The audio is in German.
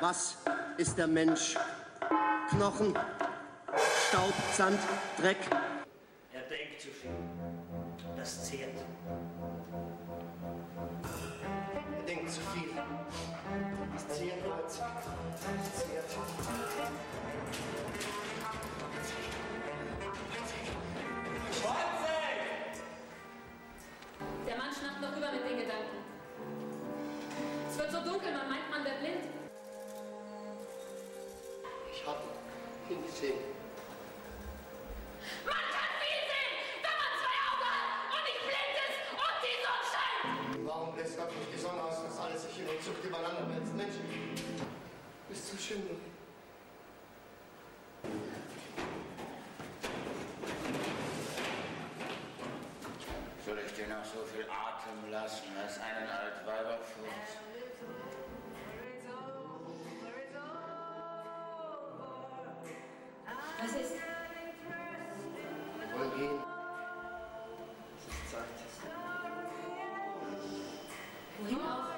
Was ist der Mensch? Knochen, Staub, Sand, Dreck. Er denkt zu viel. Das zehrt. Er denkt zu viel. Das zehrt, Leute. Das zehrt. Der Mann schnappt noch rüber mit den Gedanken. Es wird so dunkel, man meint, Ich hab ihn gesehen. Man kann viel sehen, wenn man zwei Augen hat und nicht blind ist und die Sonne scheint. Warum bläst Gott nicht die Sonne aus, dass alles sich in und zuckt übereinander wälzt? Mensch, bist zu schön. Soll ich dir noch so viel Atem lassen als einen Altweiberfuß? es ist. Wir gehen. Es ist Zeit. Wohin auf?